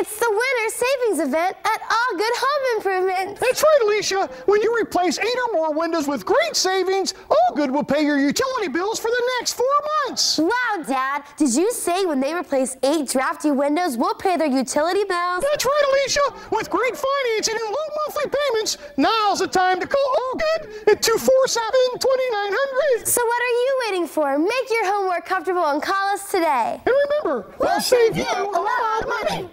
It's the winter savings event at All Good Home Improvements. That's right, Alicia. When you replace eight or more windows with great savings, All Good will pay your utility bills for the next four months. Wow, Dad. Did you say when they replace eight drafty windows, we'll pay their utility bills? That's right, Alicia. With great financing and low monthly payments, now's the time to call All Good at 247 2900. So what are you waiting for? Make your home more comfortable and call us today. And remember, we'll save you a lot of money.